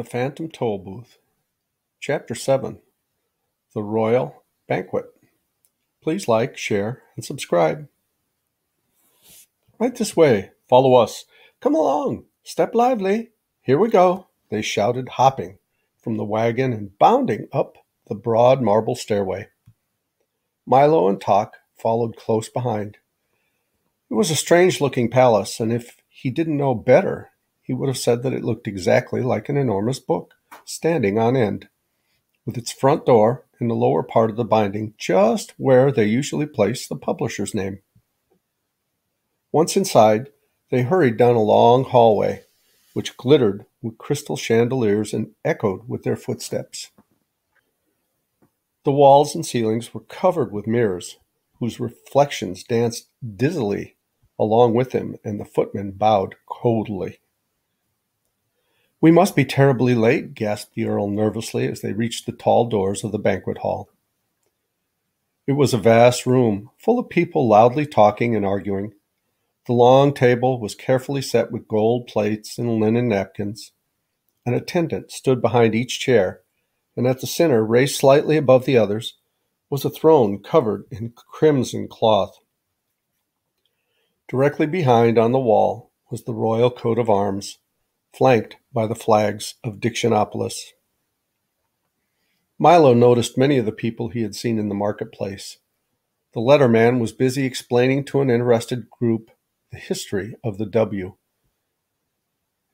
The Phantom Toll Booth. Chapter 7 The Royal Banquet. Please like, share, and subscribe. Right this way. Follow us. Come along. Step lively. Here we go. They shouted, hopping from the wagon and bounding up the broad marble stairway. Milo and Tock followed close behind. It was a strange looking palace, and if he didn't know better, he would have said that it looked exactly like an enormous book, standing on end, with its front door in the lower part of the binding, just where they usually place the publisher's name. Once inside, they hurried down a long hallway, which glittered with crystal chandeliers and echoed with their footsteps. The walls and ceilings were covered with mirrors, whose reflections danced dizzily along with him, and the footmen bowed coldly. We must be terribly late, gasped the Earl nervously as they reached the tall doors of the banquet hall. It was a vast room, full of people loudly talking and arguing. The long table was carefully set with gold plates and linen napkins. An attendant stood behind each chair, and at the center, raised slightly above the others, was a throne covered in crimson cloth. Directly behind on the wall was the royal coat of arms, flanked by the flags of Dictionopolis. Milo noticed many of the people he had seen in the marketplace. The letterman was busy explaining to an interested group the history of the W.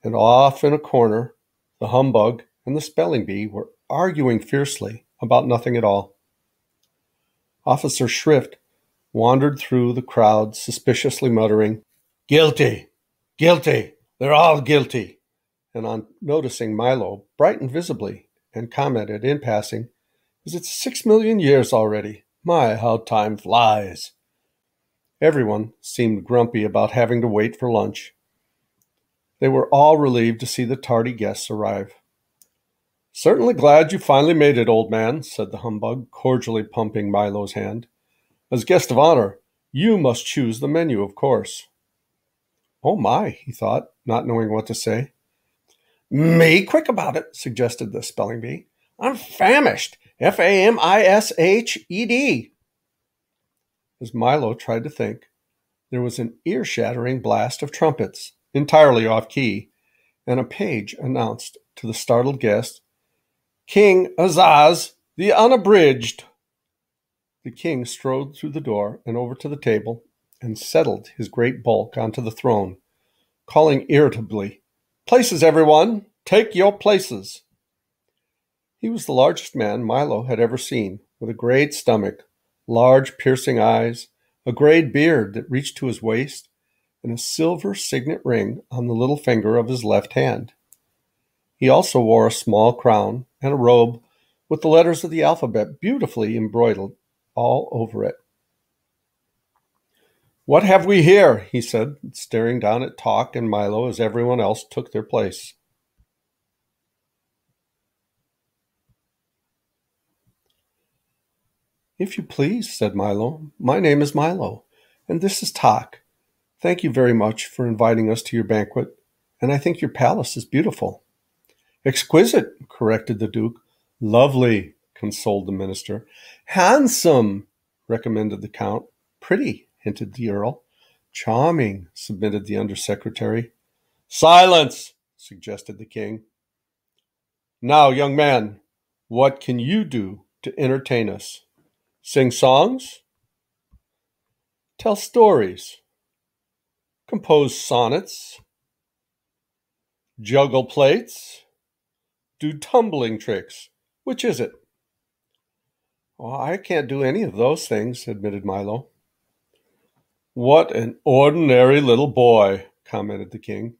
And off in a corner, the humbug and the spelling bee were arguing fiercely about nothing at all. Officer Shrift wandered through the crowd, suspiciously muttering, Guilty! Guilty! They're all guilty! And on noticing Milo, brightened visibly and commented in passing, Is it six million years already? My, how time flies! Everyone seemed grumpy about having to wait for lunch. They were all relieved to see the tardy guests arrive. Certainly glad you finally made it, old man, said the humbug, cordially pumping Milo's hand. As guest of honor, you must choose the menu, of course. Oh my, he thought, not knowing what to say. Me quick about it, suggested the spelling bee. I'm famished. F A M I S H E D. As Milo tried to think, there was an ear shattering blast of trumpets, entirely off key, and a page announced to the startled guest King Azaz, the Unabridged. The king strode through the door and over to the table and settled his great bulk onto the throne, calling irritably, Places, everyone! Take your places! He was the largest man Milo had ever seen, with a great stomach, large piercing eyes, a grayed beard that reached to his waist, and a silver signet ring on the little finger of his left hand. He also wore a small crown and a robe with the letters of the alphabet beautifully embroidered all over it. What have we here? he said, staring down at Tock and Milo as everyone else took their place. If you please, said Milo, my name is Milo, and this is Tock. Thank you very much for inviting us to your banquet, and I think your palace is beautiful. Exquisite, corrected the Duke. Lovely, consoled the minister. Handsome, recommended the Count. Pretty, hinted the Earl. Charming, submitted the Undersecretary. Silence, suggested the King. Now, young man, what can you do to entertain us? Sing songs? Tell stories? Compose sonnets? Juggle plates? Do tumbling tricks? Which is it? Well, I can't do any of those things, admitted Milo. What an ordinary little boy, commented the king.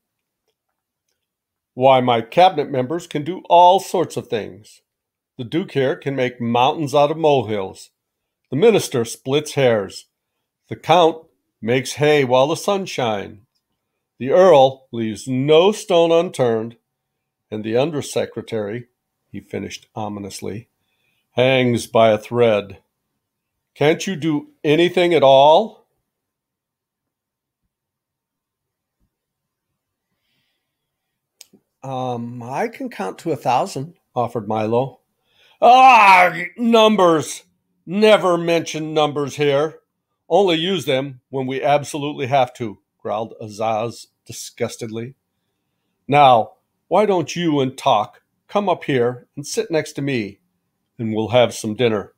Why, my cabinet members can do all sorts of things. The Duke here can make mountains out of molehills. The minister splits hairs. The Count makes hay while the sun shines. The Earl leaves no stone unturned. And the Under Secretary, he finished ominously, hangs by a thread. Can't you do anything at all? Um, I can count to a thousand, offered Milo. Ah, numbers! Never mention numbers here. Only use them when we absolutely have to, growled Azaz disgustedly. Now, why don't you and Tock come up here and sit next to me, and we'll have some dinner.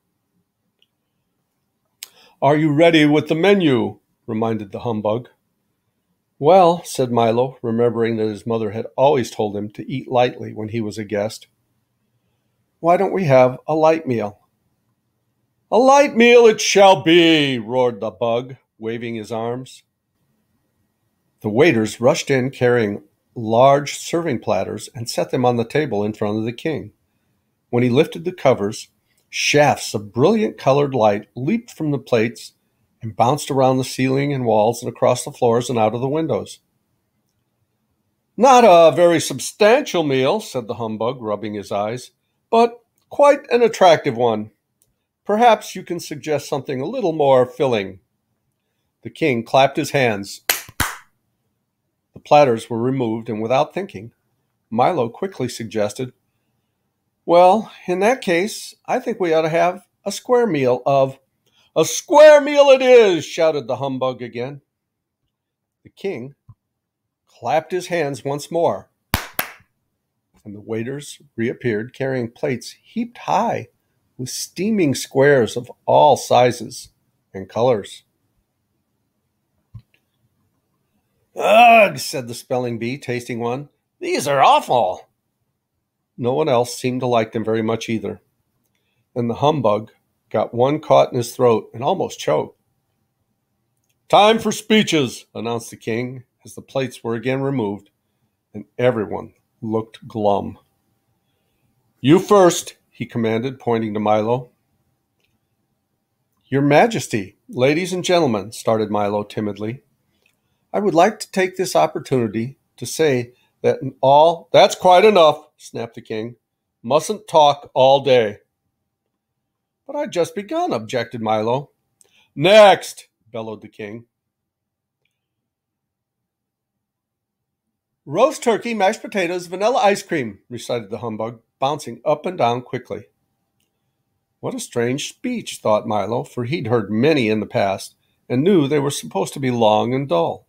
Are you ready with the menu? reminded the humbug. Well, said Milo, remembering that his mother had always told him to eat lightly when he was a guest. Why don't we have a light meal? A light meal it shall be, roared the bug, waving his arms. The waiters rushed in carrying large serving platters and set them on the table in front of the king. When he lifted the covers, shafts of brilliant colored light leaped from the plates and bounced around the ceiling and walls and across the floors and out of the windows. Not a very substantial meal, said the humbug, rubbing his eyes, but quite an attractive one. Perhaps you can suggest something a little more filling. The king clapped his hands. The platters were removed, and without thinking, Milo quickly suggested, Well, in that case, I think we ought to have a square meal of a square meal it is, shouted the humbug again. The king clapped his hands once more, and the waiters reappeared carrying plates heaped high with steaming squares of all sizes and colors. Ugh, said the spelling bee, tasting one. These are awful. No one else seemed to like them very much either. And the humbug got one caught in his throat and almost choked. Time for speeches, announced the king as the plates were again removed, and everyone looked glum. You first, he commanded, pointing to Milo. Your Majesty, ladies and gentlemen, started Milo timidly. I would like to take this opportunity to say that in all. That's quite enough, snapped the king. Mustn't talk all day. But I'd just begun, objected Milo. Next, bellowed the king. Roast turkey, mashed potatoes, vanilla ice cream, recited the humbug, bouncing up and down quickly. What a strange speech, thought Milo, for he'd heard many in the past and knew they were supposed to be long and dull.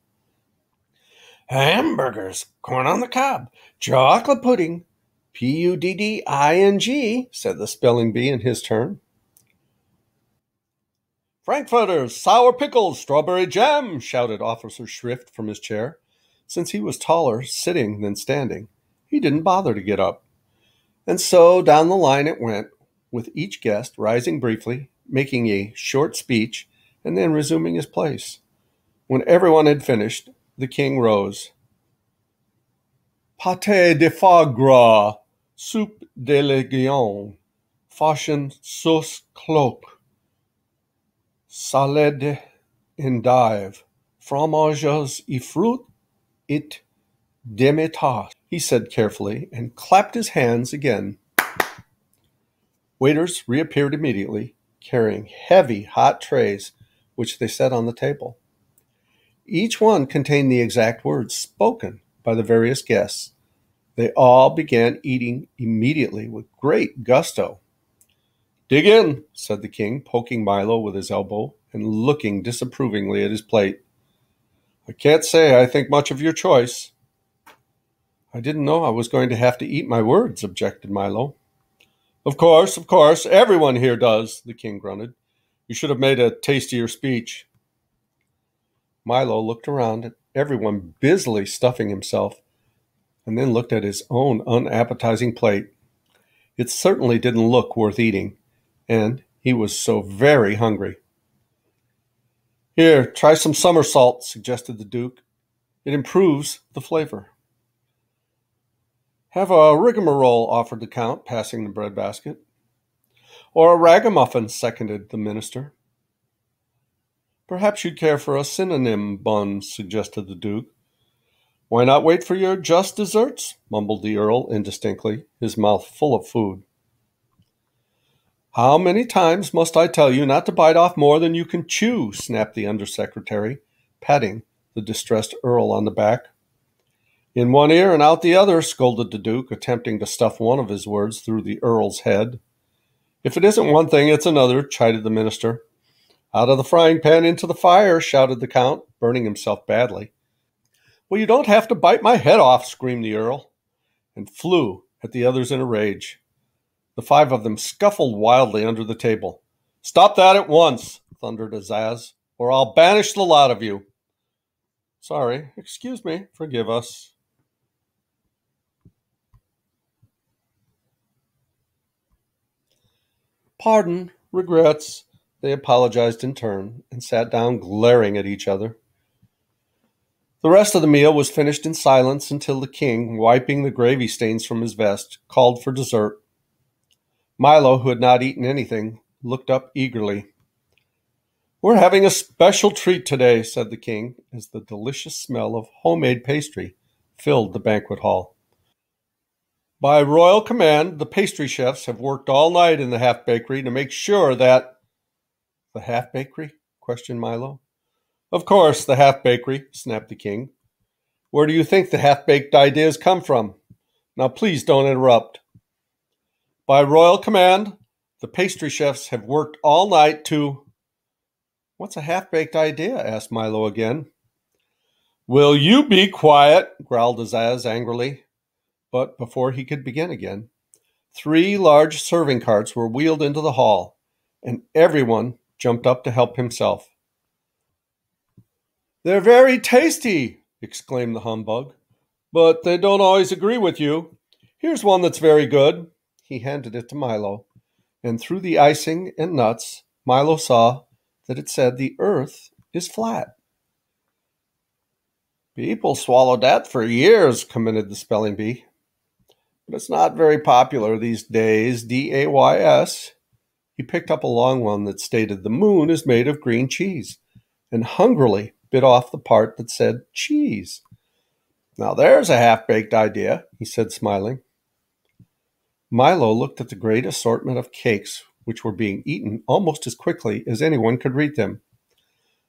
Hamburgers, corn on the cob, chocolate pudding, P U D D I N G, said the spelling bee in his turn. Frankfurters, sour pickles, strawberry jam, shouted Officer Shrift from his chair. Since he was taller sitting than standing, he didn't bother to get up. And so down the line it went, with each guest rising briefly, making a short speech, and then resuming his place. When everyone had finished, the king rose. Pâté de foie gras, soupe de légumes, faisan sous cloche, salade endive, fromages et fruits et demitasse, he said carefully, and clapped his hands again. Waiters reappeared immediately, carrying heavy, hot trays, which they set on the table. Each one contained the exact words spoken by the various guests. They all began eating immediately with great gusto. Dig in, said the king, poking Milo with his elbow and looking disapprovingly at his plate. I can't say I think much of your choice. I didn't know I was going to have to eat my words, objected Milo. Of course, of course, everyone here does, the king grunted. You should have made a tastier speech. Milo looked around at everyone busily stuffing himself and then looked at his own unappetizing plate. It certainly didn't look worth eating and he was so very hungry. Here, try some somersault, suggested the Duke. It improves the flavor. Have a rigmarole, offered the Count, passing the bread basket. Or a ragamuffin, seconded the minister. Perhaps you'd care for a synonym bun, suggested the Duke. Why not wait for your just desserts? mumbled the Earl indistinctly, his mouth full of food. How many times must I tell you not to bite off more than you can chew? snapped the undersecretary, patting the distressed Earl on the back. In one ear and out the other, scolded the Duke, attempting to stuff one of his words through the Earl's head. If it isn't one thing, it's another, chided the minister. Out of the frying pan into the fire, shouted the Count, burning himself badly. Well, you don't have to bite my head off, screamed the Earl, and flew at the others in a rage. The five of them scuffled wildly under the table. Stop that at once, thundered Azaz, or I'll banish the lot of you. Sorry, excuse me, forgive us. Pardon, regrets. They apologized in turn and sat down glaring at each other. The rest of the meal was finished in silence until the king, wiping the gravy stains from his vest, called for dessert. Milo, who had not eaten anything, looked up eagerly. We're having a special treat today, said the king, as the delicious smell of homemade pastry filled the banquet hall. By royal command, the pastry chefs have worked all night in the half bakery to make sure that. The half bakery? questioned Milo. Of course, the half bakery, snapped the king. Where do you think the half baked ideas come from? Now, please don't interrupt. By royal command, the pastry chefs have worked all night to. What's a half baked idea? asked Milo again. Will you be quiet? growled Azaz angrily. But before he could begin again, three large serving carts were wheeled into the hall, and everyone jumped up to help himself. They're very tasty, exclaimed the humbug, but they don't always agree with you. Here's one that's very good. He handed it to Milo, and through the icing and nuts, Milo saw that it said the earth is flat. People swallowed that for years, commented the spelling bee but it's not very popular these days. D A Y S. He picked up a long one that stated, The moon is made of green cheese, and hungrily bit off the part that said cheese. Now there's a half baked idea, he said, smiling. Milo looked at the great assortment of cakes which were being eaten almost as quickly as anyone could read them.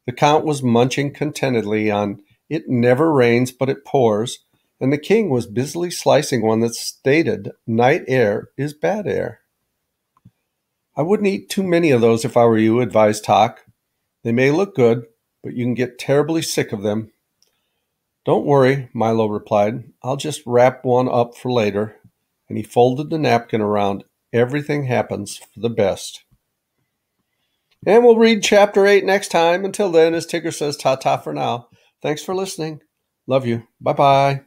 The Count was munching contentedly on It Never Rains But It Pours and the king was busily slicing one that stated, Night air is bad air. I wouldn't eat too many of those if I were you, advised Tock. They may look good, but you can get terribly sick of them. Don't worry, Milo replied. I'll just wrap one up for later. And he folded the napkin around. Everything happens for the best. And we'll read chapter 8 next time. Until then, as Tigger says, ta ta for now. Thanks for listening. Love you. Bye bye.